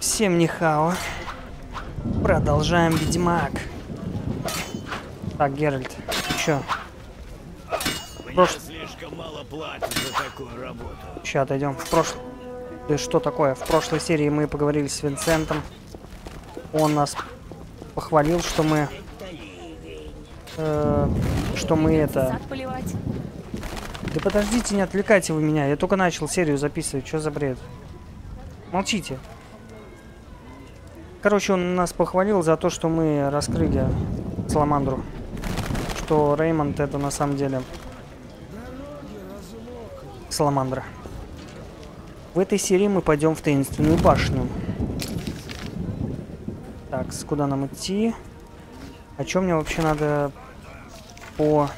Всем нихао. Продолжаем Ведьмак. Так, Геральт, чё? Прош... слишком мало платят за такую работу. Сейчас отойдем. В прошлом... Да что такое? В прошлой серии мы поговорили с Винсентом. Он нас похвалил, что мы... Э, что мы это... Да подождите, не отвлекайте вы меня. Я только начал серию записывать. Что за бред? Молчите. Короче, он нас похвалил за то, что мы раскрыли Саламандру. Что Реймонд это на самом деле Саламандра. В этой серии мы пойдем в таинственную башню. Так, с куда нам идти? О чем мне вообще надо по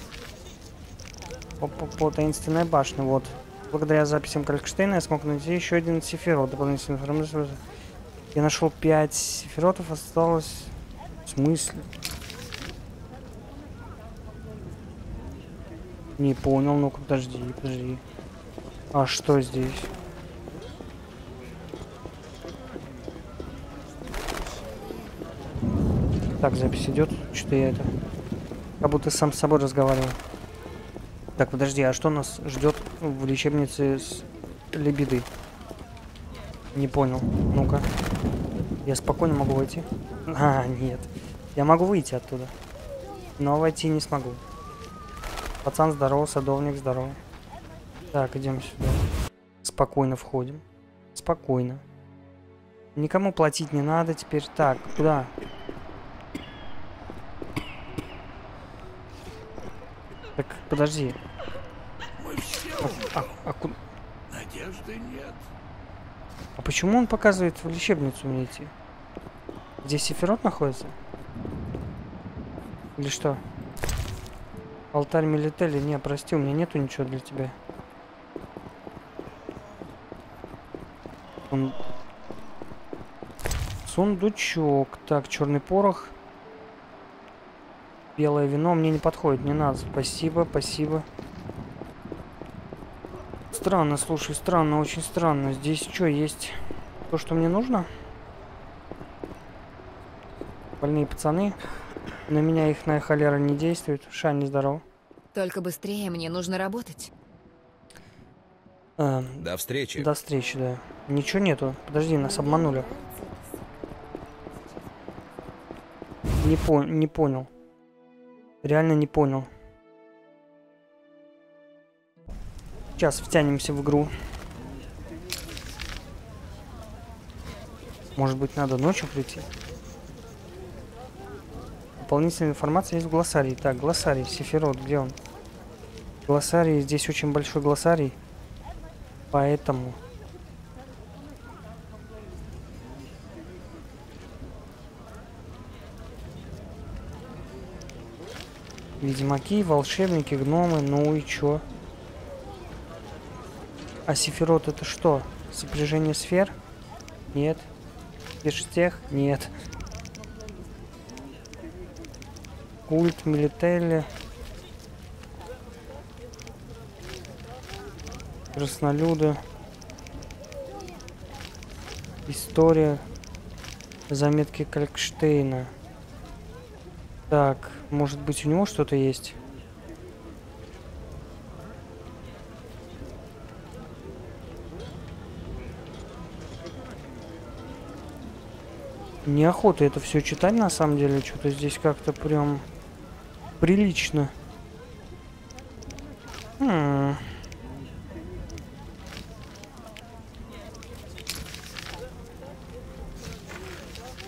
по, по, по таинственной башне, вот. Благодаря записям Калькштейна я смог найти еще один сефирот. Дополнительную информацию. Я нашел 5 сефиротов, осталось... В смысле? Не понял, ну-ка, подожди, подожди. А что здесь? Так, запись идет. Что я это? Как будто сам с собой разговариваю. Так, подожди, а что нас ждет в лечебнице с лебеды? Не понял. Ну-ка. Я спокойно могу войти? А, нет. Я могу выйти оттуда. Но войти не смогу. Пацан здоров, садовник здоров. Так, идем сюда. Спокойно входим. Спокойно. Никому платить не надо теперь. Так, куда? Так, подожди. Мы все А, а ку- Надежды нет. А почему он показывает в лечебницу мне идти? Здесь Сефирот находится? Или что? Алтарь Милители? Не, прости, у меня нету ничего для тебя. Он... Сундучок. Так, черный порох. Белое вино мне не подходит, не надо. Спасибо, спасибо. Странно, слушай, странно, очень странно. Здесь что, есть то, что мне нужно? Больные пацаны. На меня их на холера не действует. Шань, здоров. Только быстрее мне нужно работать. Эм, До встречи. до встречи, да. Ничего нету. Подожди, нас обманули. Не, по не понял. Реально не понял. Сейчас втянемся в игру. Может быть, надо ночью прийти? Дополнительная информация есть в глоссарии. Так, глоссарий, Сефирот, где он? Глоссарий, здесь очень большой глоссарий. Поэтому... Ведьмаки, волшебники, гномы, ну и чё? А Сефирот это что? Сопряжение сфер? Нет. Гештех? Нет. Культ Милителли. Краснолюды. История. Заметки Калькштейна. Так, может быть у него что-то есть? Неохота это все читать на самом деле. Что-то здесь как-то прям прилично. М.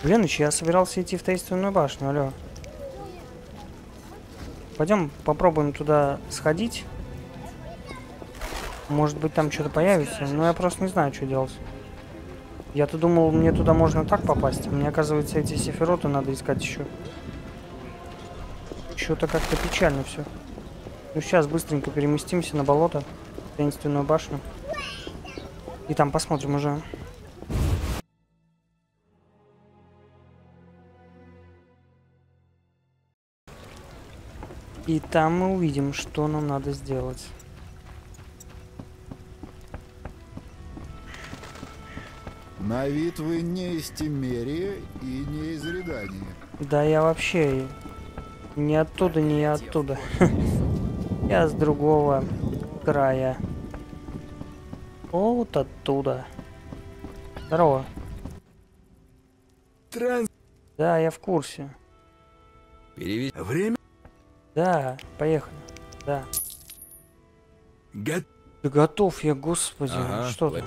Леныч, я собирался идти в таинственную башню, алло. Пойдем попробуем туда сходить. Может быть там что-то появится, но я просто не знаю, что делать. Я-то думал, мне туда можно так попасть. Мне, оказывается, эти сефироты надо искать еще. Что-то как-то печально все. Ну, сейчас быстренько переместимся на болото, таинственную башню. И там посмотрим уже. И там мы увидим, что нам надо сделать. На вид вы не из Тимерии и не из Редании. Да я вообще не оттуда, не оттуда. Я с другого края. Вот оттуда. Здорово. Транс... Да, я в курсе. Перевести... Время... Да, поехали. Да. Го... Да готов я, господи. Ага, что ты?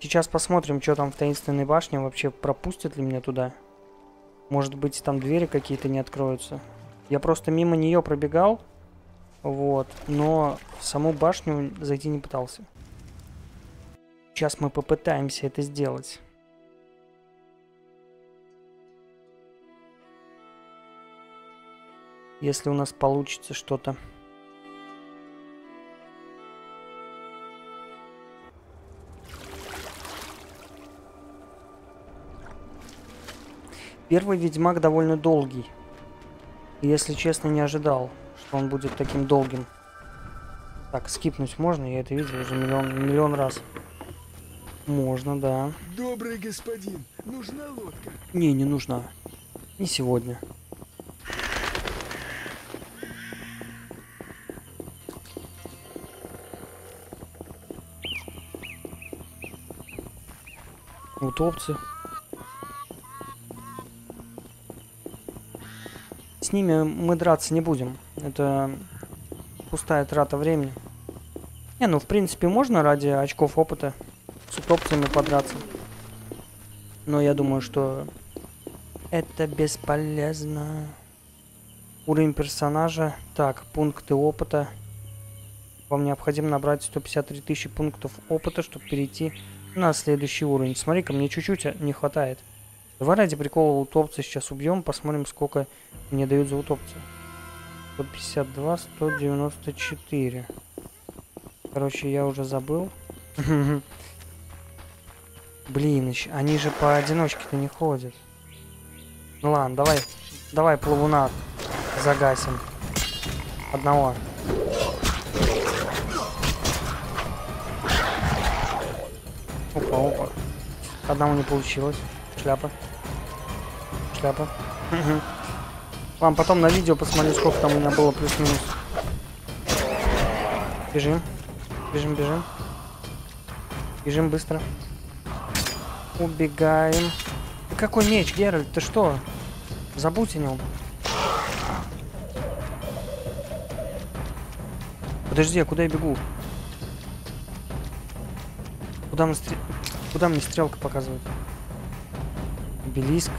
Сейчас посмотрим, что там в таинственной башне. Вообще пропустят ли меня туда? Может быть, там двери какие-то не откроются. Я просто мимо нее пробегал. Вот. Но в саму башню зайти не пытался. Сейчас мы попытаемся это сделать. Если у нас получится что-то. Первый Ведьмак довольно долгий. И, если честно, не ожидал, что он будет таким долгим. Так, скипнуть можно? Я это видел уже миллион, миллион раз. Можно, да. Добрый господин, нужна лодка. Не, не нужна. Не сегодня. Утопцы. С ними мы драться не будем. Это пустая трата времени. Не, ну в принципе можно ради очков опыта с утопцами подраться. Но я думаю, что это бесполезно. Уровень персонажа. Так, пункты опыта. Вам необходимо набрать 153 тысячи пунктов опыта, чтобы перейти на следующий уровень. Смотри-ка, мне чуть-чуть не хватает. Давай ради прикола утопца сейчас убьем, посмотрим, сколько мне дают за утопца. 152, 194. Короче, я уже забыл. Блин, они же поодиночке-то не ходят. Ну ладно, давай, давай плавуна загасим. Одного. Опа, опа. Одному не получилось. Шляпа. Шляпа. Вам потом на видео посмотрю, сколько там у меня было плюс-минус. Бежим. Бежим, бежим. Бежим быстро. Убегаем. Какой меч, Геральт? Ты что? Забудь о нем. Подожди, а куда я бегу? Куда, мы стр... куда мне стрелка показывает? Обелиск.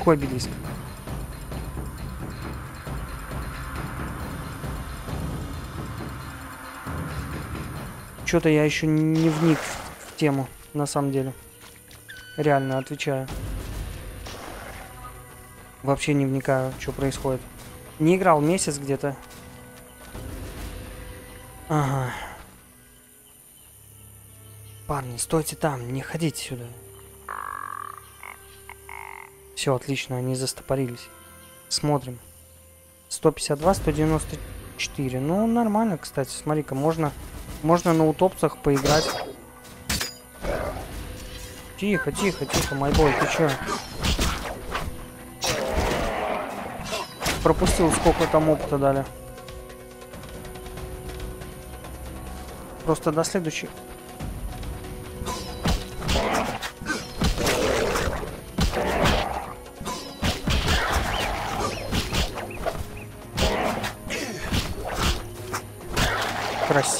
Какой обелиск? Что-то я еще не вник в тему, на самом деле. Реально, отвечаю. Вообще не вникаю, что происходит. Не играл месяц где-то. Ага. Парни, стойте там, не ходите сюда. Все, отлично, они застопорились. Смотрим. 152, 194. Ну, нормально, кстати. Смотри-ка, можно, можно на утопцах поиграть. Тихо, тихо, тихо, майбой, ты чё? Пропустил, сколько там опыта дали. Просто до следующей...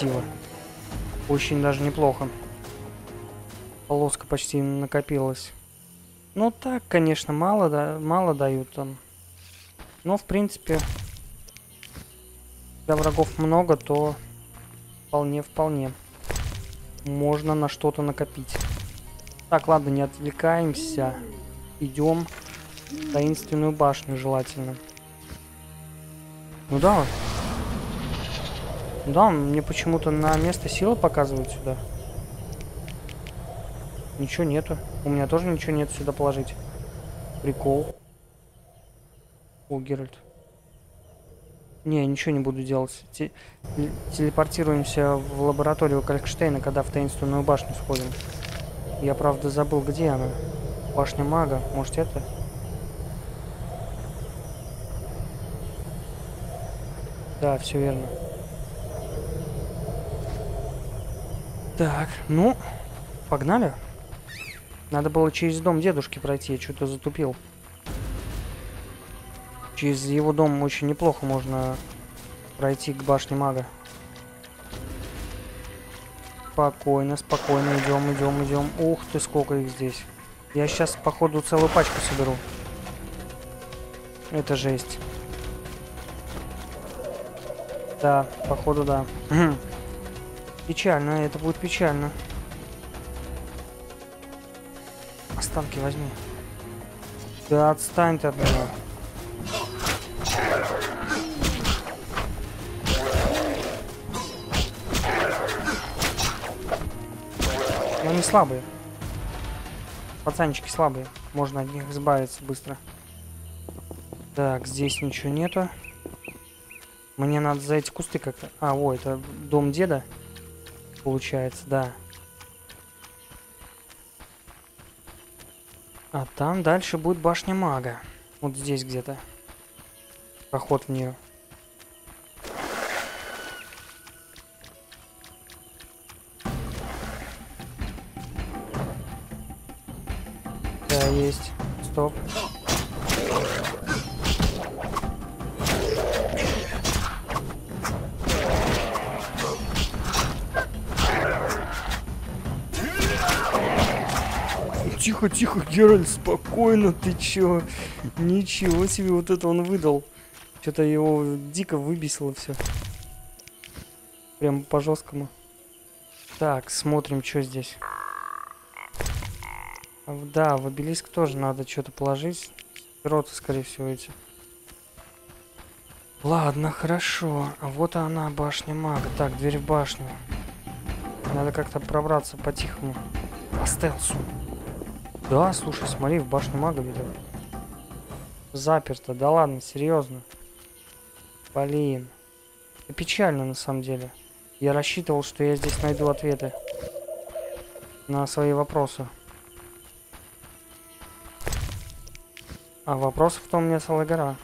Красиво. Очень даже неплохо. Полоска почти накопилась. Ну так, конечно, мало, да, мало дают там. Но, в принципе, когда врагов много, то вполне-вполне можно на что-то накопить. Так, ладно, не отвлекаемся. Идем в таинственную башню желательно. Ну да, да, мне почему-то на место силы показывают сюда. Ничего нету. У меня тоже ничего нет сюда положить. Прикол. О, Геральт. Не, ничего не буду делать. Те- те- телепортируемся в лабораторию Калькштейна, когда в таинственную башню сходим. Я, правда, забыл, где она. Башня мага. Может, это? Да, все верно. Так, ну, погнали. Надо было через дом дедушки пройти, я что-то затупил. Через его дом очень неплохо можно пройти к башне мага. Спокойно, спокойно, идем, идем, идем. Ух ты, сколько их здесь. Я сейчас, походу, целую пачку соберу. Это жесть. Да, походу, да. Печально, это будет печально. Останки возьми. Да отстань ты от меня. Но они слабые. Пацанчики слабые. Можно от них избавиться быстро. Так, здесь ничего нету. Мне надо за эти кусты как-то... А, о, это дом деда. Получается, да. А там дальше будет башня мага. Вот здесь где-то. Проход в нее. Тихо, тихо, Геральт, спокойно, ты чё? Ничего себе, вот это он выдал. Что-то его дико выбесило все. Прям по жесткому. Так, смотрим, что здесь. А Да, в обелиск тоже надо что-то положить. Роты, скорее всего, эти. Ладно, хорошо. А вот она, башня мага. Так, дверь в башню. Надо как-то пробраться по-тихому. По стелсу. Да, слушай, смотри, в башню мага ведет. Заперто. Да ладно, серьезно. Блин. Это печально на самом деле. Я рассчитывал, что я здесь найду ответы на свои вопросы. А вопросов то у меня целая гора.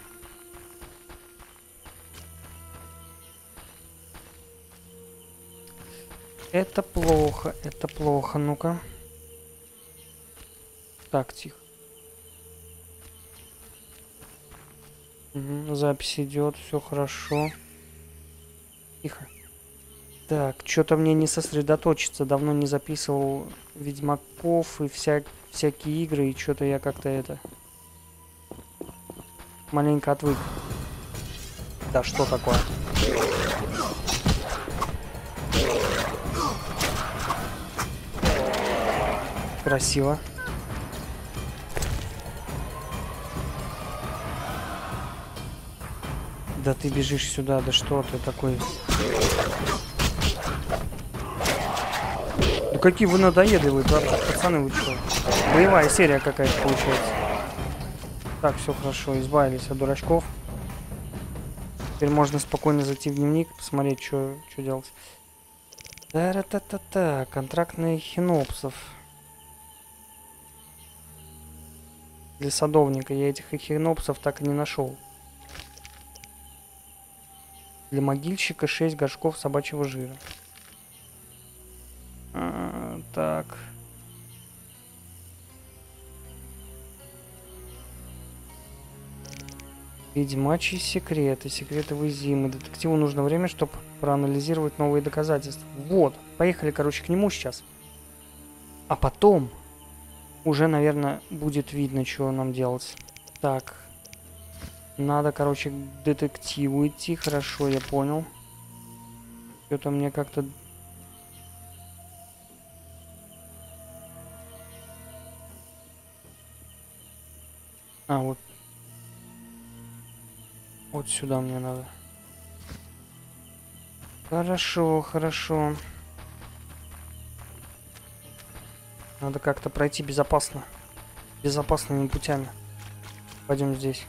Это плохо, это плохо. Ну-ка. Так, тихо. Мгм, запись идет, все хорошо. Тихо. Так, что-то мне не сосредоточиться. Давно не записывал Ведьмаков и вся, всякие игры, и что-то я как-то это... Маленько отвык. Да что такое? Красиво. Да ты бежишь сюда, да что ты такой? Да какие вы надоедливые, пацаны, вы что? Боевая серия какая-то получается. Так, все хорошо, избавились от дурачков. Теперь можно спокойно зайти в дневник, посмотреть, что делать. Та-ра-та-та-та, контрактный хинопсов. Для садовника я этих хинопсов так и не нашел. Для могильщика 6 горшков собачьего жира. А, так. Ведьмачьи секреты, секреты Визимы. Детективу нужно время, чтобы проанализировать новые доказательства. Вот, поехали, короче, к нему сейчас. А потом уже, наверное, будет видно, что нам делать. Так. Надо, короче, к детективу идти. Хорошо, я понял. Что-то мне как-то... А, вот. Вот сюда мне надо. Хорошо, хорошо. Надо как-то пройти безопасно. Безопасными путями. Пойдем здесь.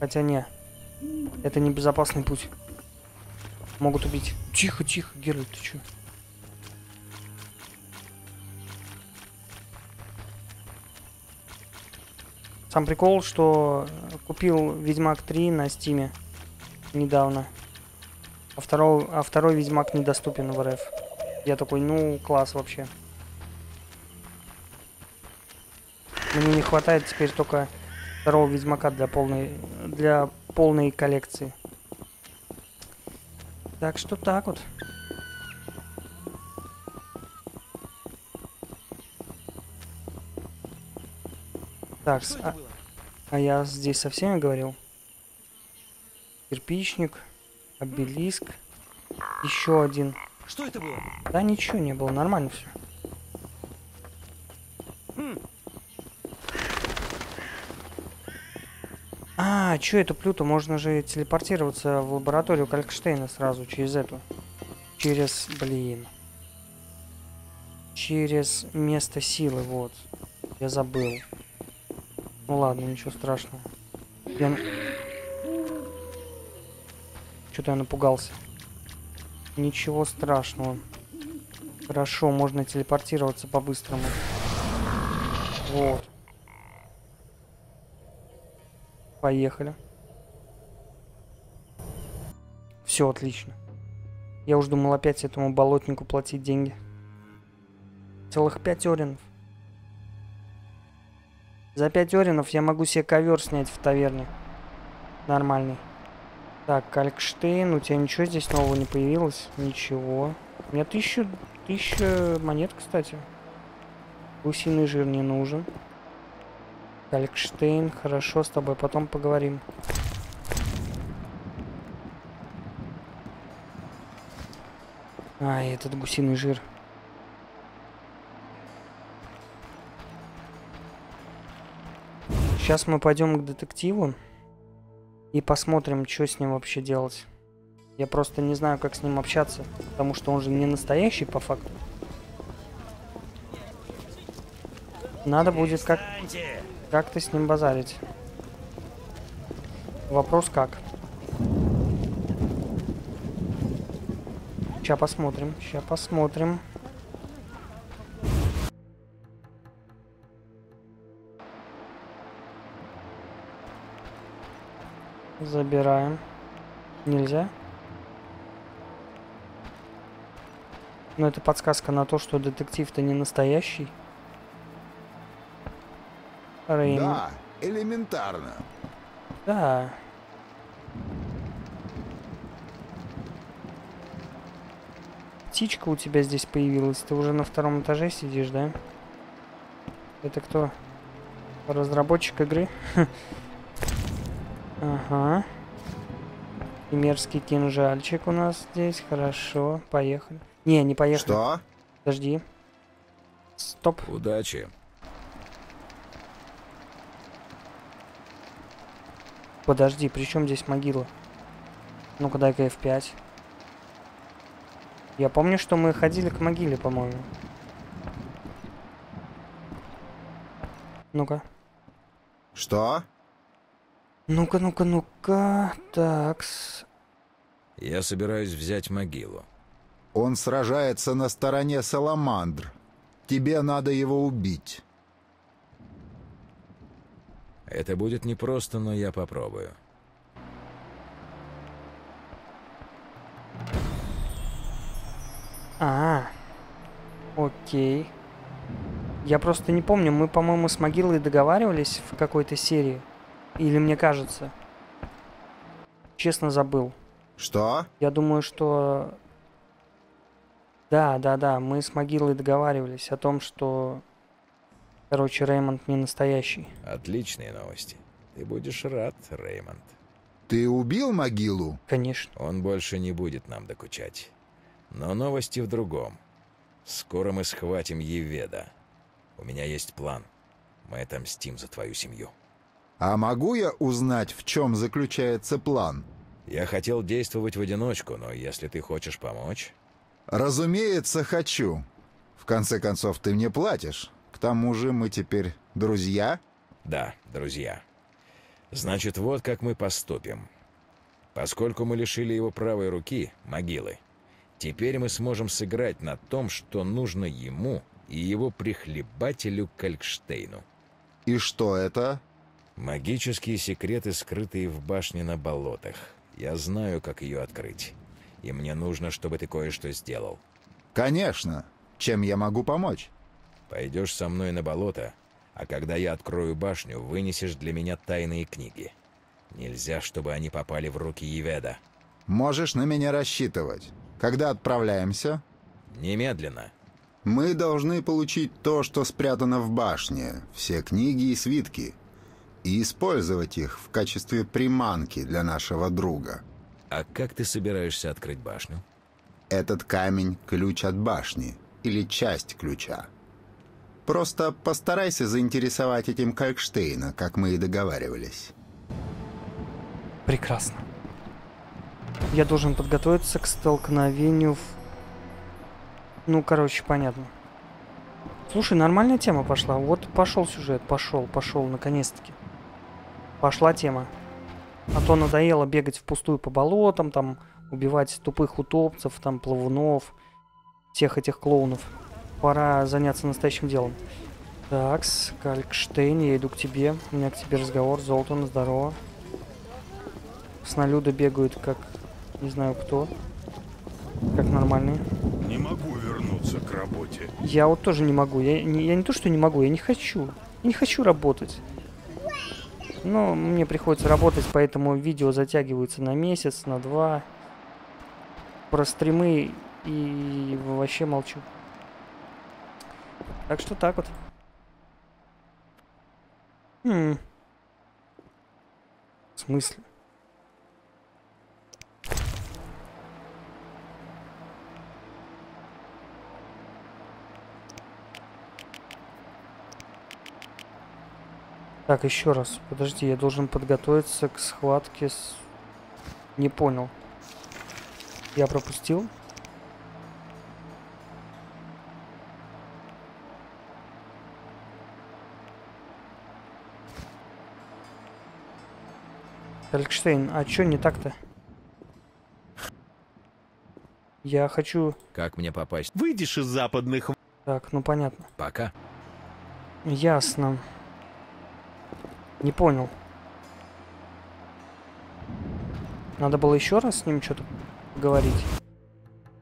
Хотя не. Это небезопасный путь. Могут убить. Тихо, тихо, Геральт, ты чё? Сам прикол, что купил Ведьмак 3 на Стиме недавно. А, второй, а второй Ведьмак недоступен в РФ. Я такой, ну, класс вообще. Мне не хватает теперь только второго Ведьмака для полной, для полной коллекции. Так что так вот. Так, а, а я здесь со всеми говорил? Кирпичник, обелиск, еще один. Что это было? Да ничего не было, нормально все. А, что эту плюту? Можно же телепортироваться в лабораторию Калькштейна сразу через эту. Через, блин. Через место силы, вот. Я забыл. Ну ладно, ничего страшного. Я... Что-то я напугался. Ничего страшного. Хорошо, можно телепортироваться по-быстрому. Вот. Поехали. Все отлично. Я уж думал опять этому болотнику платить деньги. Целых пять оренов. За пять оренов я могу себе ковер снять в таверне. Нормальный. Так, Калькштейн, у тебя ничего здесь нового не появилось? Ничего. У меня тысяча, тысяча монет, кстати. Гусиный жир не нужен. Калькштейн, хорошо, с тобой потом поговорим. Ай, этот гусиный жир. Сейчас мы пойдем к детективу и посмотрим, что с ним вообще делать. Я просто не знаю, как с ним общаться, потому что он же не настоящий по факту. Надо будет как как-то с ним базарить. Вопрос как? Сейчас посмотрим, сейчас посмотрим. Забираем. Нельзя? Но это подсказка на то, что детектив-то не настоящий. Рейн. Да, элементарно. Да. Птичка у тебя здесь появилась. Ты уже на втором этаже сидишь, да? Это кто? Разработчик игры? Ага. И мерзкий кинжальчик у нас здесь. Хорошо, поехали. Не, не поехали. Что? Подожди. Стоп. Удачи. Подожди, при чем здесь могила? Ну-ка дай-ка F5. Я помню, что мы ходили к могиле, по-моему. Ну-ка. Что? Ну-ка, ну-ка, ну-ка. Так. Я собираюсь взять могилу. Он сражается на стороне Саламандр. Тебе надо его убить. Это будет непросто, но я попробую. А, окей. Я просто не помню, мы, по-моему, с могилой договаривались в какой-то серии. Или мне кажется. Честно забыл. Что? Я думаю, что... Да, да, да, мы с могилой договаривались о том, что... Короче, Реймонд не настоящий. Отличные новости. Ты будешь рад, Реймонд. Ты убил могилу? Конечно. Он больше не будет нам докучать. Но новости в другом. Скоро мы схватим Еведа. У меня есть план. Мы отомстим за твою семью. А могу я узнать, в чем заключается план? Я хотел действовать в одиночку, но если ты хочешь помочь... Разумеется, хочу. В конце концов, ты мне платишь. К тому же мы теперь друзья. Да, друзья. Значит, вот как мы поступим. Поскольку мы лишили его правой руки, могилы, теперь мы сможем сыграть на том, что нужно ему и его прихлебателю Калькштейну. И что это? Магические секреты, скрытые в башне на болотах. Я знаю, как ее открыть. И мне нужно, чтобы ты кое-что сделал. Конечно. Чем я могу помочь? Пойдешь со мной на болото, а когда я открою башню, вынесешь для меня тайные книги. Нельзя, чтобы они попали в руки Еведа. Можешь на меня рассчитывать. Когда отправляемся? Немедленно. Мы должны получить то, что спрятано в башне, все книги и свитки, и использовать их в качестве приманки для нашего друга. А как ты собираешься открыть башню? Этот камень — ключ от башни, или часть ключа. Просто постарайся заинтересовать этим Калькштейна, как мы и договаривались. Прекрасно. Я должен подготовиться к столкновению в... Ну, короче, понятно. Слушай, нормальная тема пошла. Вот пошел сюжет, пошел, пошел, наконец-таки. Пошла тема. А то надоело бегать впустую по болотам, там, убивать тупых утопцев, там, плавунов, всех этих клоунов. Пора заняться настоящим делом. Так, Калькштейн, я иду к тебе. У меня к тебе разговор. Золтан, здорово. Снолюды бегают как не знаю кто. Как нормальные. Не могу вернуться к работе. Я вот тоже не могу. Я не, я не то, что не могу, я не хочу. Я не хочу работать. Но мне приходится работать, поэтому видео затягиваются на месяц, на два. Про стримы и вообще молчу. Так что так вот. Хм. В смысле? Так, еще раз. Подожди, я должен подготовиться к схватке с... Не понял. Я пропустил? Калькштейн, а чё не так-то? Я хочу... Как мне попасть? Выйдешь из западных Так, ну понятно. Пока. Ясно. Не понял. Надо было еще раз с ним что-то говорить.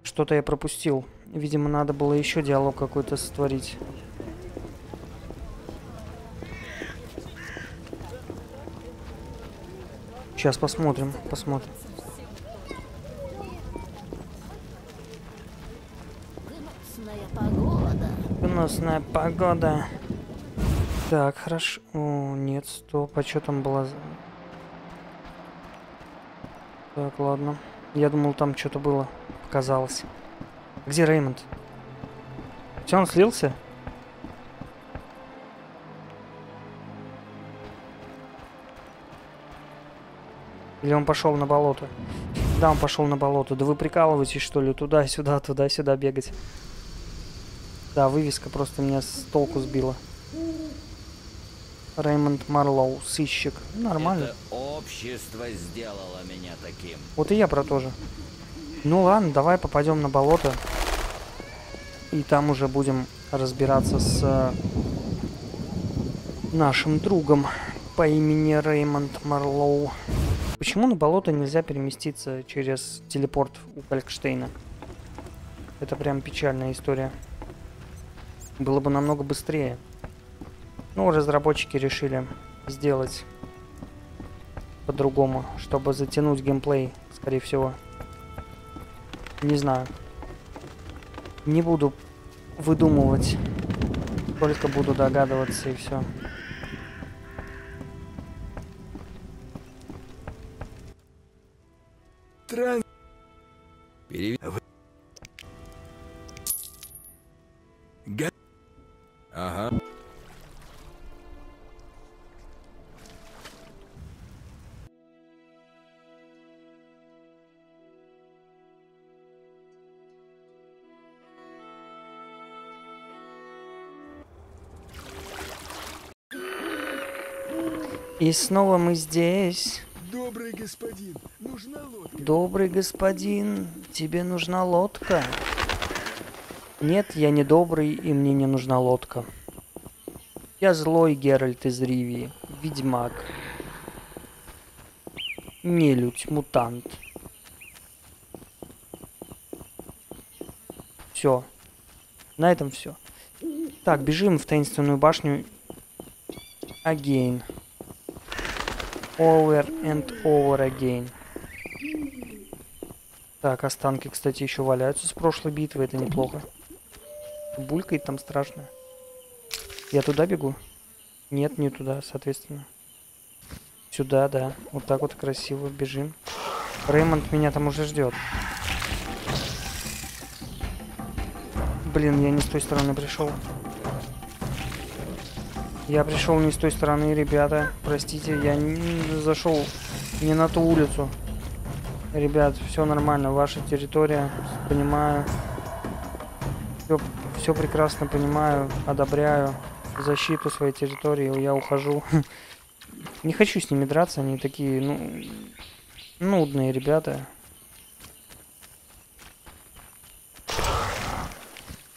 Что-то я пропустил. Видимо, надо было еще диалог какой-то сотворить. Сейчас посмотрим, посмотрим. Выносная погода. Так, хорошо. О, нет, стоп. А что там было? Так, ладно. Я думал, там что-то было. Показалось. Где Реймонд? Все, он слился? Или он пошел на болото? Да, он пошел на болото. Да вы прикалываетесь, что ли? Туда-сюда, туда-сюда бегать. Да, вывеска просто меня с толку сбила. Реймонд Марлоу, сыщик. Нормально. Это общество сделало меня таким. Вот и я про то же. Ну ладно, давай попадем на болото. И там уже будем разбираться с э, нашим другом по имени Реймонд Марлоу. Почему на болото нельзя переместиться через телепорт у Калькштейна? Это прям печальная история. Было бы намного быстрее. Ну, разработчики решили сделать по-другому, чтобы затянуть геймплей, скорее всего. Не знаю. Не буду выдумывать. Только буду догадываться и все. И снова мы здесь. Добрый господин, ну Добрый господин, тебе нужна лодка? Нет, я не добрый, и мне не нужна лодка. Я злой Геральт из Ривии, ведьмак. Нелюдь, мутант. Все. На этом все. Так, бежим в таинственную башню. Again. Over and over again. Так, останки, кстати, еще валяются с прошлой битвы, это неплохо. Булькает там страшно. Я туда бегу? Нет, не туда, соответственно. Сюда, да. Вот так вот красиво бежим. Реймонд меня там уже ждет. Блин, я не с той стороны пришел. Я пришел не с той стороны, ребята. Простите, я не зашел не на ту улицу. Ребят, все нормально, ваша территория, понимаю. Все, все прекрасно понимаю, одобряю защиту своей территории, я ухожу. Не хочу с ними драться, они такие, ну, нудные ребята.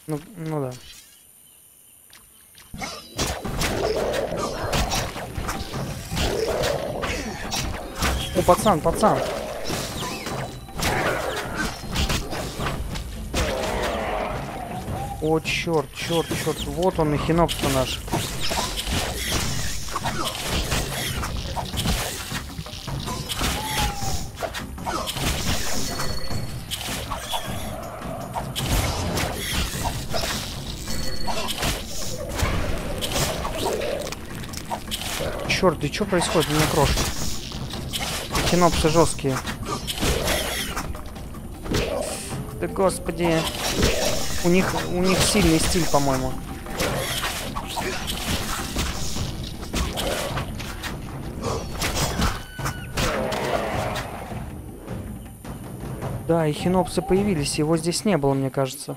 Ну, ну да. О, пацан, пацан. О, черт, черт, черт. Вот он и хинопс наш. Черт, да что происходит? Меня крошки. Хинопсы жесткие. Да господи. У них, у них сильный стиль, по-моему. Да, и хинопсы появились. Его здесь не было, мне кажется.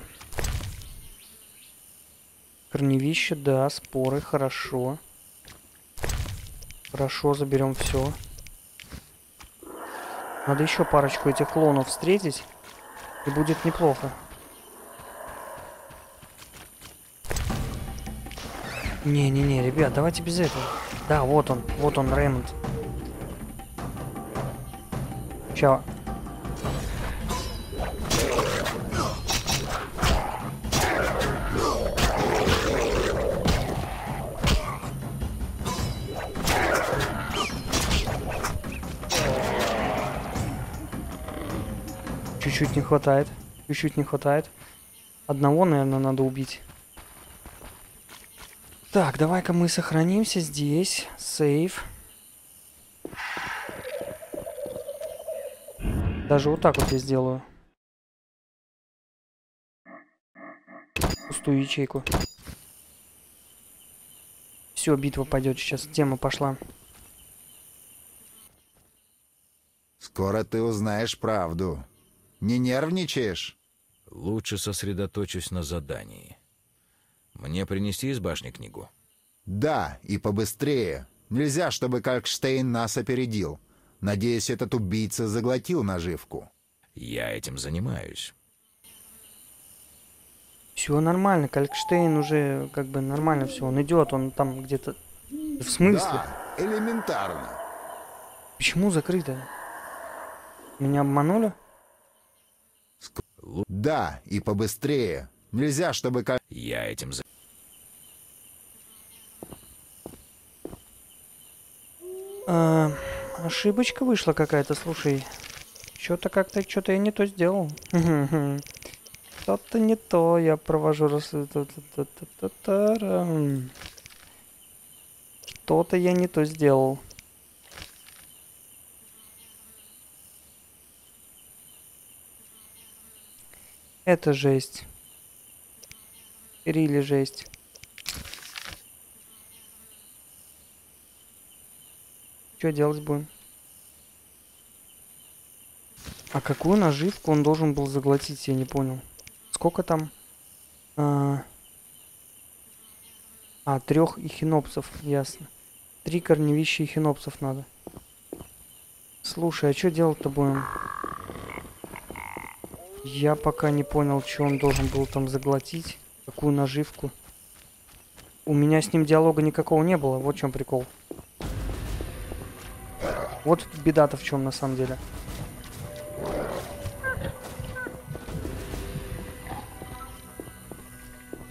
Корневище, да, споры, хорошо. Хорошо, заберем все. Надо еще парочку этих клонов встретить. И будет неплохо. Не-не-не, ребят, давайте без этого. Да, вот он, вот он, Рэймонд. Чао. Чуть-чуть не хватает. Чуть-чуть не хватает. Одного, наверное, надо убить. Так, давай-ка мы сохранимся здесь. Сейф. Даже вот так вот я сделаю. Пустую ячейку. Все, битва пойдет сейчас. Тема пошла. Скоро ты узнаешь правду. Не нервничаешь? Лучше сосредоточусь на задании. Мне принести из башни книгу? Да, и побыстрее. Нельзя, чтобы Калькштейн нас опередил. Надеюсь, этот убийца заглотил наживку. Я этим занимаюсь. Все нормально, Калькштейн уже как бы нормально все. Он идет, он там где-то... В смысле? Да, элементарно. Почему закрыто? Меня обманули? Да, и побыстрее. Нельзя, чтобы... Я этим за... А, ошибочка вышла какая-то, слушай. Что-то как-то, что-то я не то сделал. Что-то не то, я провожу рас... Что-то я не то сделал. Это жесть. Рили жесть. Что делать будем? А какую наживку он должен был заглотить, я не понял. Сколько там? А, а трех эхинопсов, ясно. Три корневища эхинопсов надо. Слушай, а что делать-то будем? Я пока не понял, что он должен был там заглотить. Какую наживку. У меня с ним диалога никакого не было. Вот в чем прикол. Вот беда-то в чем на самом деле.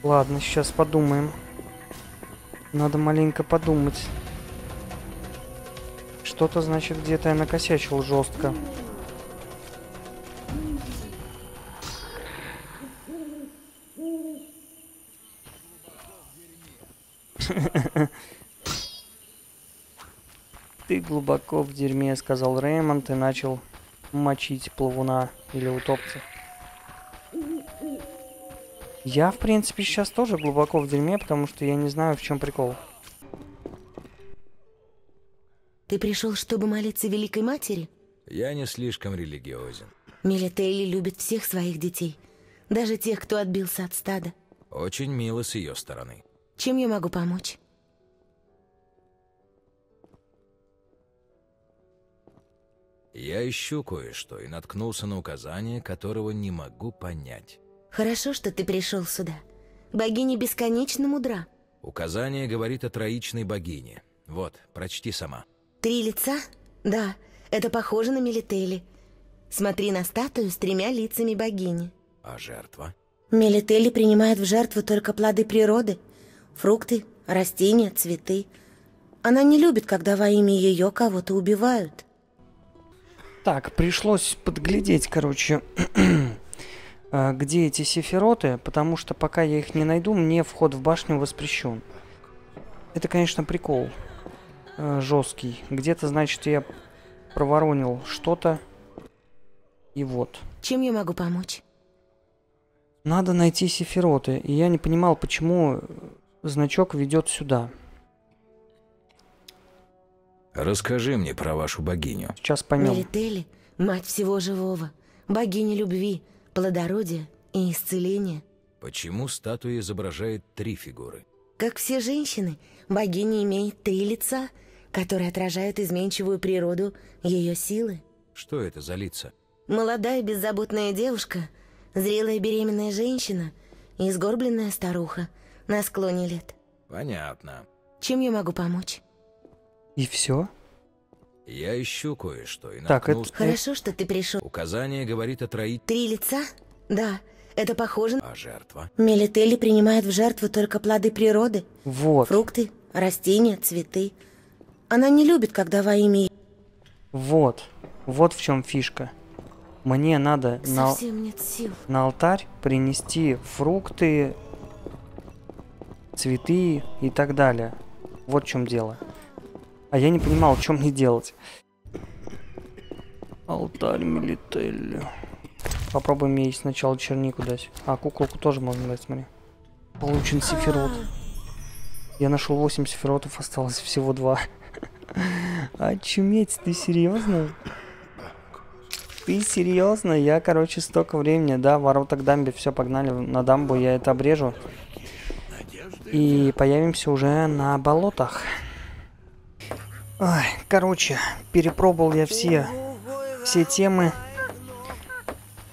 Ладно, сейчас подумаем. Надо маленько подумать. Что-то, значит, где-то я накосячил жестко. Глубоко в дерьме, сказал Реймонд и начал мочить плавуна или утопца. Я, в принципе, сейчас тоже глубоко в дерьме, потому что я не знаю, в чем прикол. Ты пришел, чтобы молиться Великой Матери? Я не слишком религиозен. Мелитейли любит всех своих детей, даже тех, кто отбился от стада. Очень мило с ее стороны. Чем я могу помочь? Я ищу кое-что и наткнулся на указание, которого не могу понять. Хорошо, что ты пришел сюда. Богиня бесконечно мудра. Указание говорит о троичной богине. Вот, прочти сама. Три лица? Да, это похоже на Мелители. Смотри на статую с тремя лицами богини. А жертва? Мелители принимает в жертву только плоды природы. Фрукты, растения, цветы. Она не любит, когда во имя ее кого-то убивают. Так, пришлось подглядеть, короче, э, где эти сефироты, потому что пока я их не найду, мне вход в башню воспрещен. Это, конечно, прикол э, жесткий. Где-то, значит, я проворонил что-то. И вот. Чем я могу помочь? Надо найти сефироты. И я не понимал, почему значок ведет сюда. Расскажи мне про вашу богиню. Сейчас поймем. Мелители — мать всего живого, богиня любви, плодородия и исцеления. Почему статуя изображает три фигуры? Как все женщины, богиня имеет три лица, которые отражают изменчивую природу ее силы. Что это за лица? Молодая беззаботная девушка, зрелая беременная женщина и сгорбленная старуха на склоне лет. Понятно. Чем я могу помочь? И все? Я ищу кое-что и Так, наткнулся... Хорошо, что ты пришел. Указание говорит о трои... Три лица? Да, это похоже. А жертва? Мелители принимает в жертву только плоды природы, Вот. фрукты, растения, цветы. Она не любит, когда во имя Вот. Вот в чем фишка. Мне надо на, совсем нет сил. на алтарь принести фрукты, цветы и так далее. Вот в чем дело. А я не понимал, что мне делать. Алтарь Милителли. Попробуем ей сначала чернику дать. А, куколку тоже можно дать, смотри. Получен сефирот. Я нашел 8 сефиротов, осталось всего 2. Очуметь, ты серьезно? Ты серьезно? Я, короче, столько времени, да, ворота к дамбе, все, погнали на дамбу, я это обрежу. И появимся уже на болотах. Короче, перепробовал я все, все темы.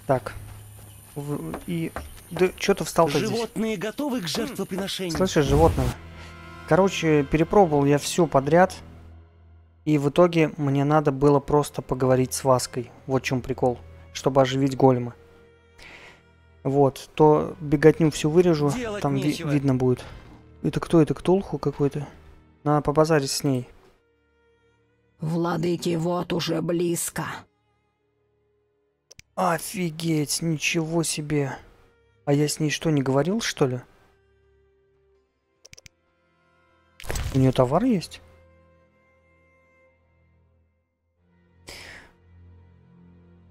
Так. И... Да что ты встал-то здесь? Животные готовы к жертвоприношению? Слышишь, животного? Короче, перепробовал я все подряд. И в итоге мне надо было просто поговорить с Ваской. Вот в чем прикол. Чтобы оживить голема. Вот, то беготню всю вырежу, Делать там ви- нечего. видно будет. Это кто это? Ктулху какой-то? Надо побазарить с ней. Владыки вот уже близко. Офигеть, ничего себе. А я с ней что, не говорил, что ли? У нее товар есть?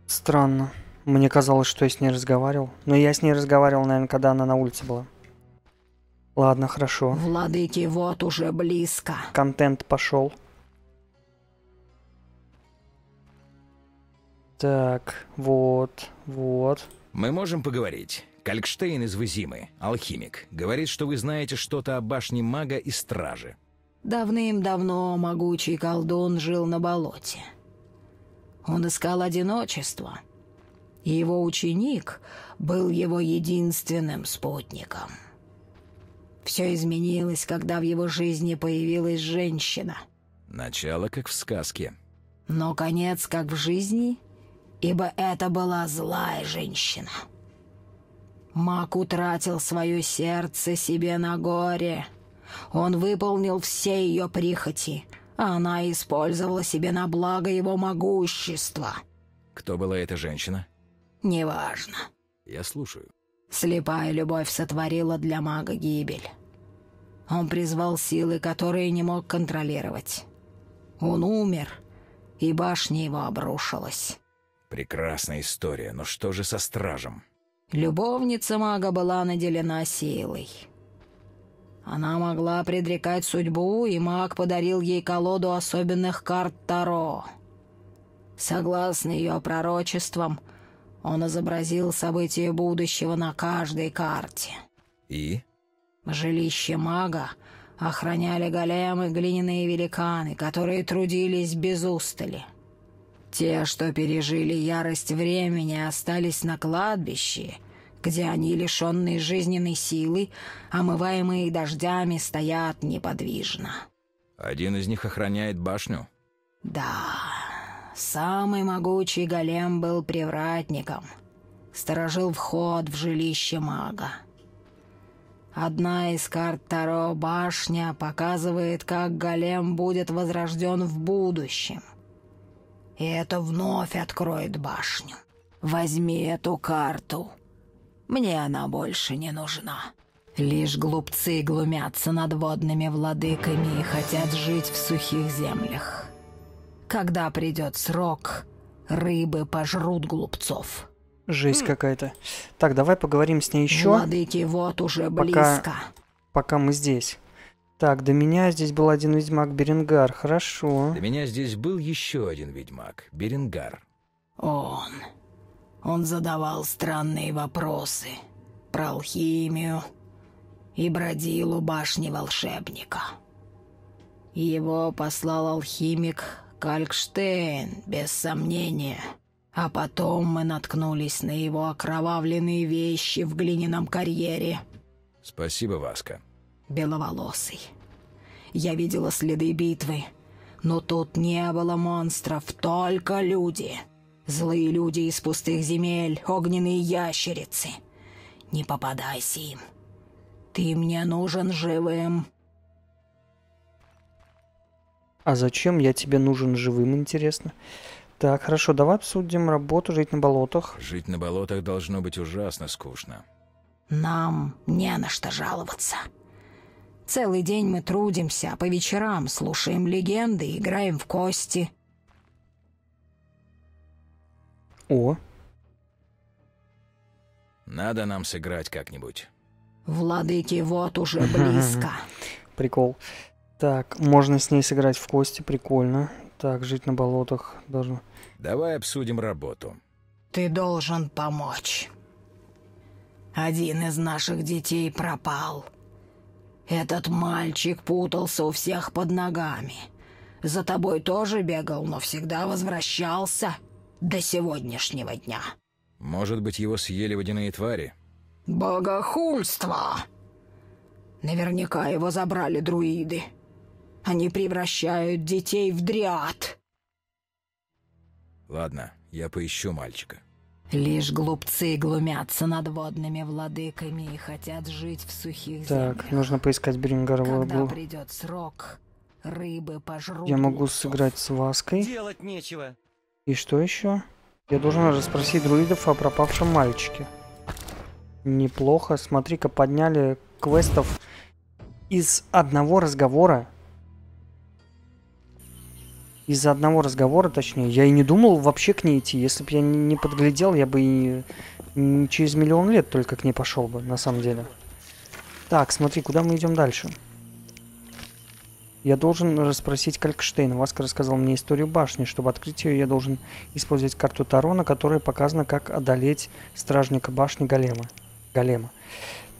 Странно. Мне казалось, что я с ней разговаривал. Но я с ней разговаривал, наверное, когда она на улице была. Ладно, хорошо. Владыки вот уже близко. Контент пошел. Так, вот, вот. Мы можем поговорить. Калькштейн из Вызимы, алхимик, говорит, что вы знаете что-то о башне мага и стражи. Давным-давно могучий колдун жил на болоте. Он искал одиночество. И его ученик был его единственным спутником. Все изменилось, когда в его жизни появилась женщина. Начало, как в сказке. Но конец, как в жизни, ибо это была злая женщина. Маг утратил свое сердце себе на горе. Он выполнил все ее прихоти, а она использовала себе на благо его могущества. Кто была эта женщина? Неважно. Я слушаю. Слепая любовь сотворила для мага гибель. Он призвал силы, которые не мог контролировать. Он умер, и башня его обрушилась. Прекрасная история, но что же со стражем? Любовница мага была наделена силой. Она могла предрекать судьбу, и маг подарил ей колоду особенных карт Таро. Согласно ее пророчествам, он изобразил события будущего на каждой карте. И? Жилище мага охраняли големы глиняные великаны, которые трудились без устали. Те, что пережили ярость времени, остались на кладбище, где они, лишенные жизненной силы, омываемые дождями, стоят неподвижно. Один из них охраняет башню? Да, самый могучий голем был привратником. Сторожил вход в жилище мага. Одна из карт Таро башня показывает, как голем будет возрожден в будущем. И это вновь откроет башню. Возьми эту карту. Мне она больше не нужна. Лишь глупцы глумятся над водными владыками и хотят жить в сухих землях. Когда придет срок, рыбы пожрут глупцов. Жесть какая-то. Так, давай поговорим с ней еще. Владыки вот уже Пока- близко. Пока мы здесь. Так, до меня здесь был один ведьмак Беренгар. Хорошо. До меня здесь был еще один ведьмак, Беренгар. Он. Он задавал странные вопросы про алхимию и бродил у башни волшебника. Его послал алхимик Калькштейн, без сомнения. А потом мы наткнулись на его окровавленные вещи в глиняном карьере. Спасибо, Васка. Беловолосый. Я видела следы битвы, но тут не было монстров, только люди. Злые люди из пустых земель, огненные ящерицы. Не попадайся им. Ты мне нужен живым. А зачем я тебе нужен живым, интересно? Так, хорошо, давай обсудим работу жить на болотах. Жить на болотах должно быть ужасно скучно. Нам не на что жаловаться. Целый день мы трудимся, а по вечерам слушаем легенды, играем в кости. О, Надо нам сыграть как-нибудь. Владыки вот уже близко. прикол. Так, можно с ней сыграть в кости, прикольно. Так, жить на болотах должно. Давай обсудим работу. Ты должен помочь. Один из наших детей пропал. Этот мальчик путался у всех под ногами. За тобой тоже бегал, но всегда возвращался до сегодняшнего дня. Может быть, его съели водяные твари? Богохульство! Наверняка его забрали друиды. Они превращают детей в дриад. Ладно, я поищу мальчика. Лишь глупцы глумятся над водными владыками и хотят жить в сухих Так, землях. нужно поискать Беренгара. Когда придет срок, рыбы пожрут Я могу сыграть с Ваской. Делать нечего. И что еще? Я должен расспросить друидов о пропавшем мальчике. Неплохо. Смотри-ка, подняли квестов из одного разговора. Из-за одного разговора, точнее. Я и не думал вообще к ней идти. Если бы я не подглядел, я бы и не через миллион лет только к ней пошел бы, на самом деле. Так, смотри, куда мы идем дальше? Я должен расспросить Калькштейна. Васка рассказал мне историю башни. Чтобы открыть ее, я должен использовать карту Таро, на которой показано, как одолеть стражника башни Голема. Голема.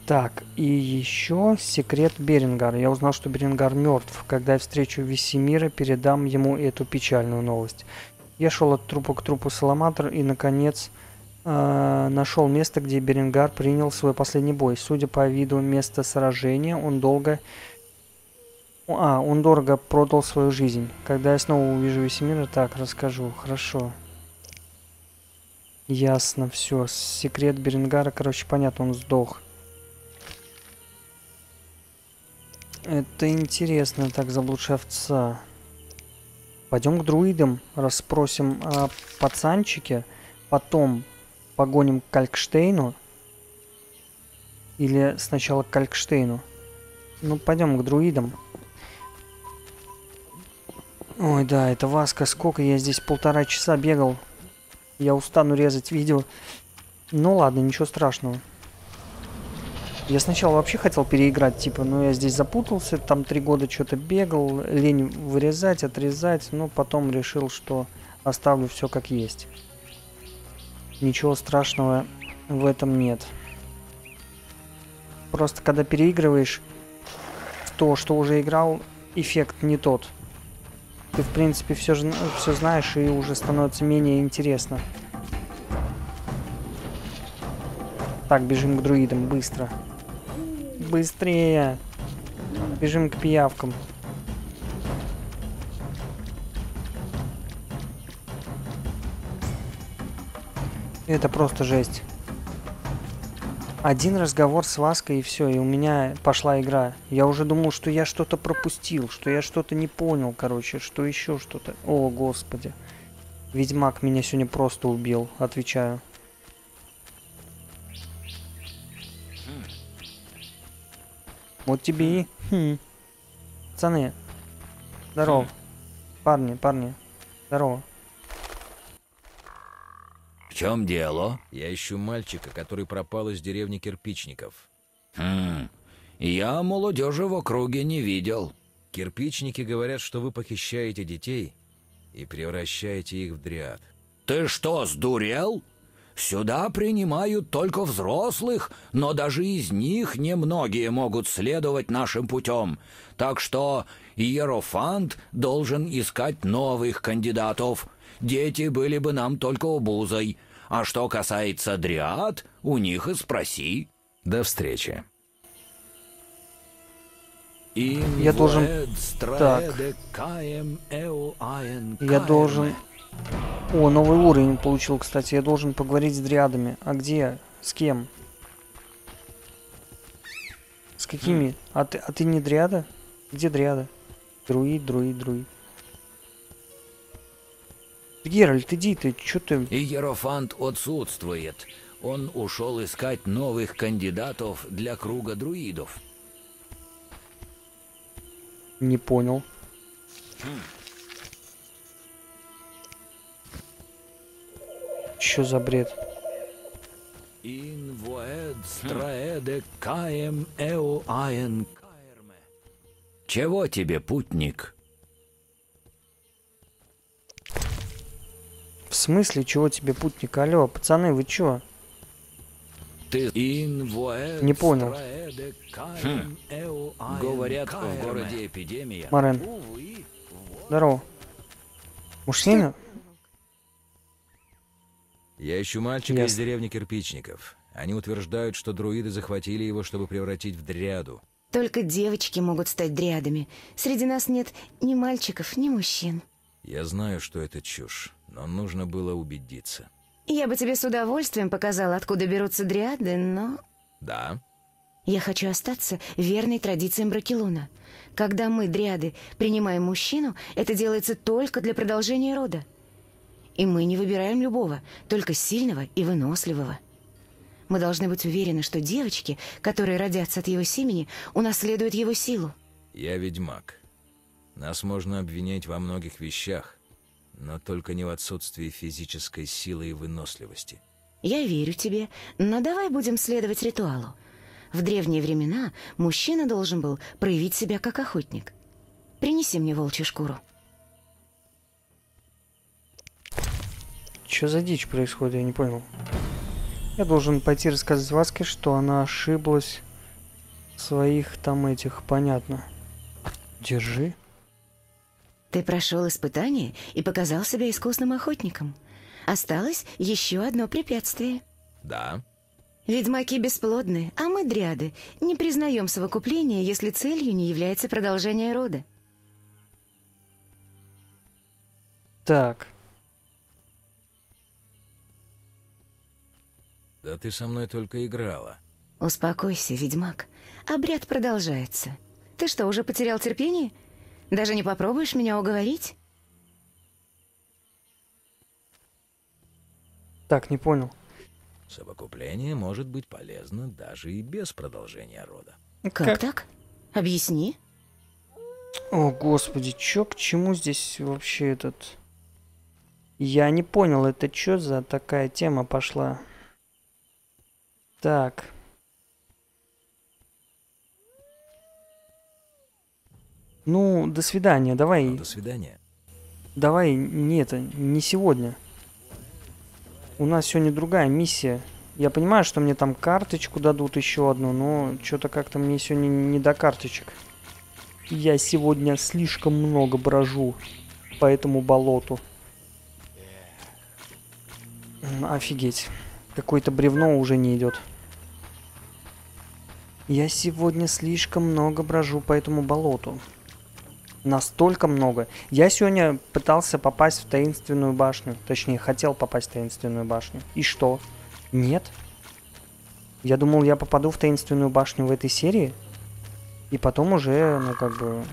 Так, и еще секрет Берингара. Я узнал, что Берингар мертв. Когда я встречу Весемира, передам ему эту печальную новость. Я шел от трупа к трупу Саламатр и, наконец, э, нашел место, где Беренгар принял свой последний бой. Судя по виду места сражения, он долго... А, он дорого продал свою жизнь. Когда я снова увижу Весемира, так, расскажу. Хорошо. Ясно, все. Секрет Беренгара, короче, понятно, он сдох. Это интересно, так, заблудшая овца. Пойдем к друидам, расспросим о пацанчике, потом погоним к Калькштейну. Или сначала к Калькштейну. Ну, пойдем к друидам. Ой, да, это Васка. Сколько я здесь полтора часа бегал. Я устану резать видео. Ну ладно, ничего страшного. Я сначала вообще хотел переиграть, типа, но я здесь запутался, там три года что-то бегал, лень вырезать, отрезать, но потом решил, что оставлю все как есть. Ничего страшного в этом нет. Просто когда переигрываешь то, что уже играл, эффект не тот. Ты, в принципе, все, все знаешь и уже становится менее интересно. Так, бежим к друидам, быстро. Быстрее! Бежим к пиявкам. Это просто жесть. Один разговор с Ваской и все, и у меня пошла игра. Я уже думал, что я что-то пропустил, что я что-то не понял, короче, что еще что-то. О, господи. Ведьмак меня сегодня просто убил, отвечаю. Вот тебе и... Хм. Пацаны. Здорово. Парни, парни. Здорово. В чем дело? Я ищу мальчика, который пропал из деревни кирпичников. Хм, я молодежи в округе не видел. Кирпичники говорят, что вы похищаете детей и превращаете их в дриад. Ты что, сдурел? Сюда принимают только взрослых, но даже из них немногие могут следовать нашим путем. Так что Иерофант должен искать новых кандидатов. Дети были бы нам только обузой. А что касается дриад, у них и спроси. До встречи. Я должен... Так. Я должен... О, новый уровень получил, кстати. Я должен поговорить с дриадами. А где? С кем? С какими? А ты, а ты не дриада? Где дриада? Друид, друид, друид. Геральт, иди ты, что ты... Иерофант отсутствует. Он ушел искать новых кандидатов для круга друидов. Не понял. Хм. Что за бред? Чего тебе, путник? В смысле, чего тебе, путник? Алло, пацаны, вы чё? Ты не понял. Хм. Говорят, в городе эпидемия. Марен. Здорово. Мужчина? Я ищу мальчика Ясно. из деревни кирпичников. Они утверждают, что друиды захватили его, чтобы превратить в дриаду. Только девочки могут стать дриадами. Среди нас нет ни мальчиков, ни мужчин. Я знаю, что это чушь, но нужно было убедиться. Я бы тебе с удовольствием показала, откуда берутся дриады, но... Да? Я хочу остаться верной традициям Бракелуна. Когда мы, дриады, принимаем мужчину, это делается только для продолжения рода. И мы не выбираем любого, только сильного и выносливого. Мы должны быть уверены, что девочки, которые родятся от его семени, унаследуют его силу. Я ведьмак. Нас можно обвинять во многих вещах, но только не в отсутствии физической силы и выносливости. Я верю тебе, но давай будем следовать ритуалу. В древние времена мужчина должен был проявить себя как охотник. Принеси мне волчью шкуру. Что за дичь происходит, я не понял. Я должен пойти рассказать Васке, что она ошиблась своих там этих, понятно. Держи. Ты прошел испытание и показал себя искусным охотником. Осталось еще одно препятствие. Да. Ведьмаки бесплодны, а мы, дриады, не признаем совокупление, если целью не является продолжение рода. Так. Да ты со мной только играла. Успокойся, ведьмак. Обряд продолжается. Ты что, уже потерял терпение? Даже не попробуешь меня уговорить? Так, не понял. Совокупление может быть полезно даже и без продолжения рода. Как, Как? так? Объясни. О, господи, чё к чему здесь вообще этот... Я не понял, это чё за такая тема пошла? Так. Ну, до свидания, давай, Ну, до свидания. давай, не это, не сегодня. У нас сегодня другая миссия. Я понимаю, что мне там карточку дадут еще одну, но что-то как-то мне сегодня не до карточек. Я сегодня слишком много брожу по этому болоту. Офигеть. Какое-то бревно уже не идет. Я сегодня слишком много брожу по этому болоту. Настолько много. Я сегодня пытался попасть в таинственную башню. Точнее, хотел попасть в таинственную башню. И что? Нет. Я думал, я попаду в таинственную башню в этой серии. И потом уже, ну как бы,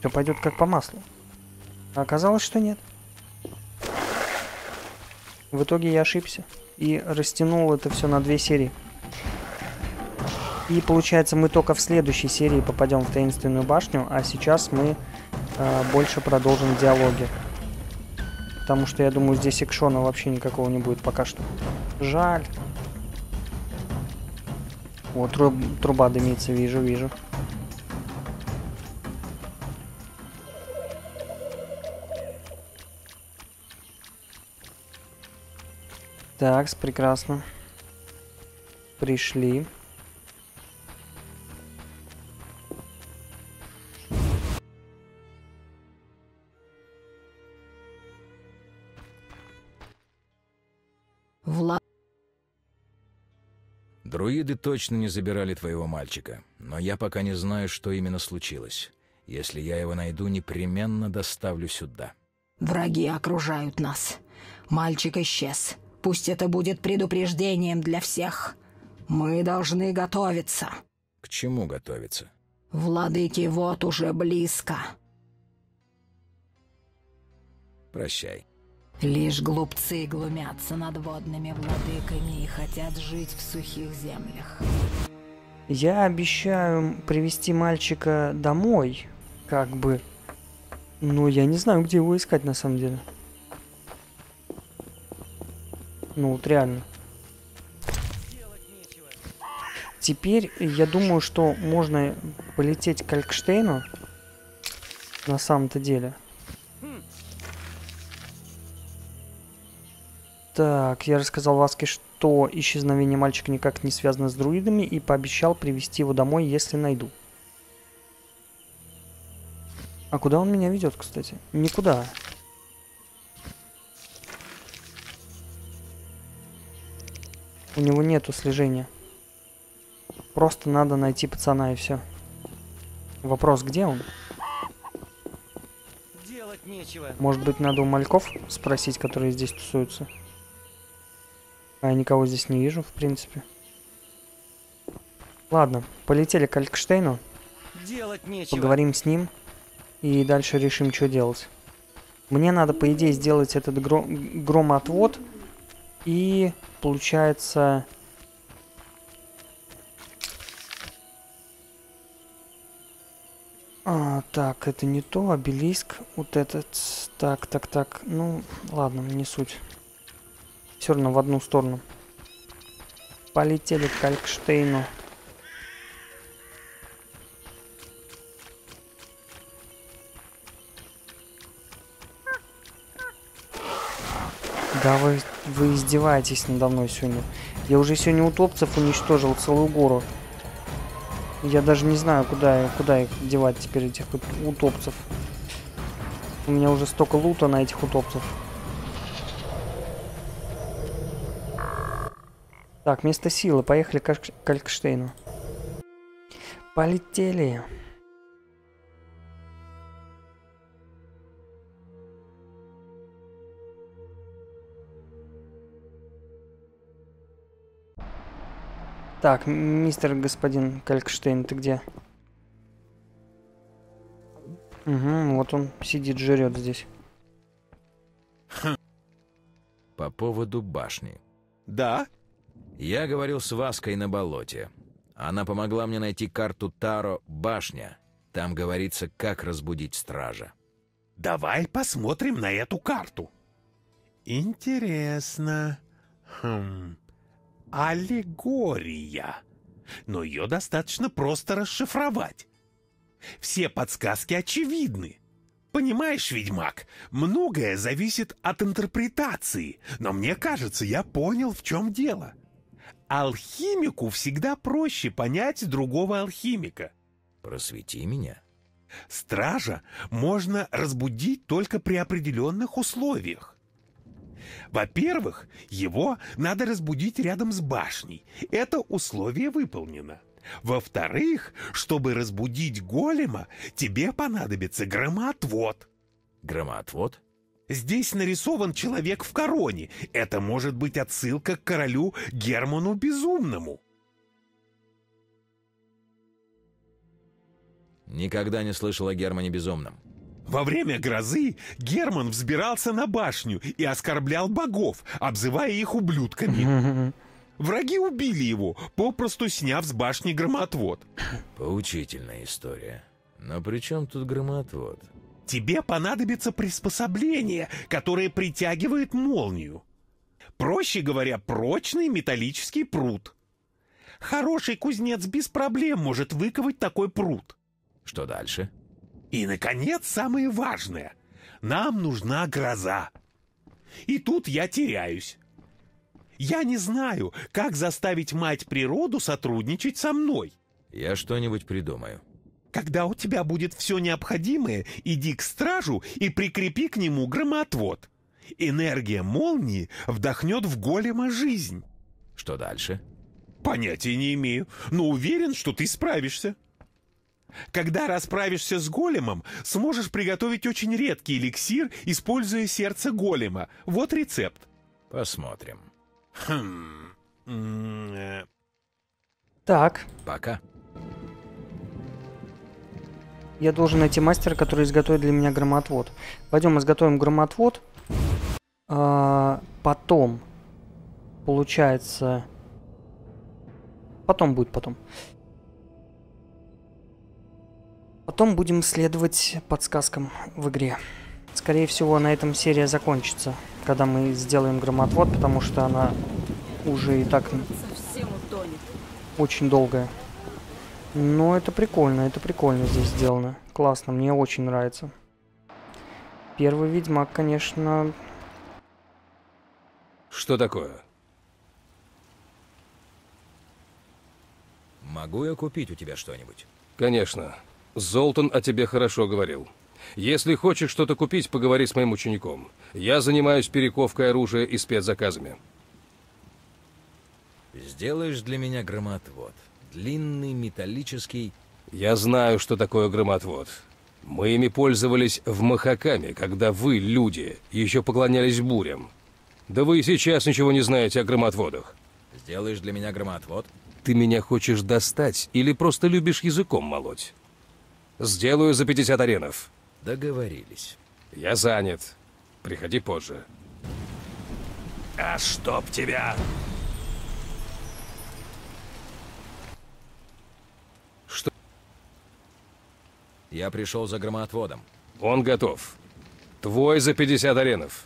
все пойдет как по маслу. А оказалось, что нет. В итоге я ошибся. И растянул это все на две серии. И получается, мы только в следующей серии попадем в таинственную башню, а сейчас мы э, больше продолжим диалоги. Потому что я думаю, здесь экшона вообще никакого не будет пока что. Жаль. Вот труб- труба дымится, вижу, вижу. Так, прекрасно. Пришли. Друиды точно не забирали твоего мальчика, но я пока не знаю, что именно случилось. Если я его найду, непременно доставлю сюда. Враги окружают нас. Мальчик исчез. Пусть это будет предупреждением для всех. Мы должны готовиться. К чему готовиться? Владыки вот уже близко. Прощай. Лишь глупцы глумятся над водными владыками и хотят жить в сухих землях. Я обещаю привести мальчика домой, как бы. Но я не знаю, где его искать на самом деле. Ну вот реально. Теперь я думаю, что можно полететь к Алькштейну. На самом-то деле. Так, я рассказал Васке, что исчезновение мальчика никак не связано с друидами и пообещал привести его домой, если найду. А куда он меня ведет, кстати? Никуда. У него нету слежения. Просто надо найти пацана и все. Вопрос, где он? Делать нечего. Может быть, надо у мальков спросить, которые здесь тусуются? А я никого здесь не вижу, в принципе. Ладно, полетели к Алькштейну, Делать нечего. поговорим с ним и дальше решим, что делать. Мне надо, по идее, сделать этот гро- громоотвод и, получается... А, так, это не то, обелиск, вот этот, так, так, так, ну, ладно, не суть. Все равно в одну сторону. Полетели к Алькштейну. Да вы, вы издеваетесь надо мной сегодня. Я уже сегодня утопцев уничтожил целую гору. Я даже не знаю, куда, куда их девать теперь, этих утопцев. У меня уже столько лута на этих утопцев. Так, место силы. Поехали к Альк- к Алькштейну. Полетели. Так, мистер господин Калькштейн, ты где? Угу, вот он сидит, жрет здесь. По поводу башни. Да? Я говорил с Ваской на болоте. Она помогла мне найти карту Таро «Башня». Там говорится, как разбудить стража. Давай посмотрим на эту карту. Интересно. Хм. Аллегория. Но ее достаточно просто расшифровать. Все подсказки очевидны. Понимаешь, ведьмак, многое зависит от интерпретации, но мне кажется, я понял, в чем дело. Алхимику всегда проще понять другого алхимика. Просвети меня. Стража можно разбудить только при определенных условиях. Во-первых, его надо разбудить рядом с башней. Это условие выполнено. Во-вторых, чтобы разбудить голема, тебе понадобится громоотвод. Громоотвод? Здесь нарисован человек в короне. Это может быть отсылка к королю Герману Безумному. Никогда не слышал о Германе Безумном. Во время грозы Герман взбирался на башню и оскорблял богов, обзывая их ублюдками. Враги убили его, попросту сняв с башни громоотвод. Поучительная история. Но при чем тут громоотвод? Тебе понадобится приспособление, которое притягивает молнию. Проще говоря, прочный металлический пруд. Хороший кузнец без проблем может выковать такой пруд. Что дальше? И, наконец, самое важное. Нам нужна гроза. И тут я теряюсь. Я не знаю, как заставить мать природу сотрудничать со мной. Я что-нибудь придумаю. Когда у тебя будет все необходимое, иди к стражу и прикрепи к нему громоотвод. Энергия молнии вдохнет в голема жизнь. Что дальше? Понятия не имею, но уверен, что ты справишься. Когда расправишься с големом, сможешь приготовить очень редкий эликсир, используя сердце голема. Вот рецепт. Посмотрим. Хм. э, Так, Пока. Я должен найти мастера, который изготовит для меня громоотвод. Пойдем изготовим громоотвод. А, потом, получается... Потом будет потом. Потом будем следовать подсказкам в игре. Скорее всего, на этом серия закончится, когда мы сделаем громоотвод, потому что она уже и так очень долгая. Но это прикольно, это прикольно здесь сделано. Классно, мне очень нравится. Первый Ведьмак, конечно... Что такое? Могу я купить у тебя что-нибудь? Конечно. Золтан о тебе хорошо говорил. Если хочешь что-то купить, поговори с моим учеником. Я занимаюсь перековкой оружия и спецзаказами. Сделаешь для меня громоотвод. Длинный, металлический. Я знаю, что такое громоотвод. Мы ими пользовались в Махакаме, когда вы, люди, еще поклонялись бурям. Да вы и сейчас ничего не знаете о громоотводах. Сделаешь для меня громоотвод? Ты меня хочешь достать или просто любишь языком молоть? Сделаю за 50 аренов. Договорились. Я занят. Приходи позже. А чтоб тебя! Я пришел за громоотводом. Он готов. Твой за 50 аренов.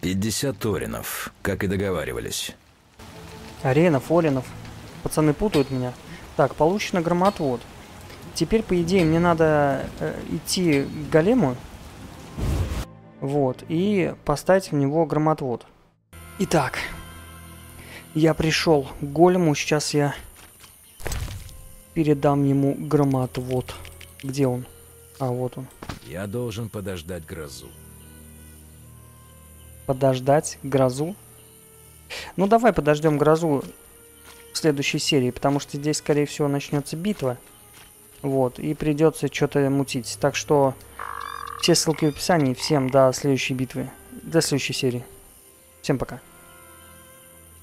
50 торинов, как и договаривались. Аренов, Оринов. Пацаны путают меня. Так, получено громоотвод. Теперь, по идее, мне надо э, идти к голему. Вот. И поставить в него громоотвод. Итак. Я пришел к голему. Сейчас я передам ему громоотвод. Где он? А, вот он. Я должен подождать грозу. Подождать грозу? Ну, давай подождем грозу в следующей серии, потому что здесь, скорее всего, начнется битва. Вот, и придется что-то мутить. Так что все ссылки в описании. Всем до следующей битвы. До следующей серии. Всем пока.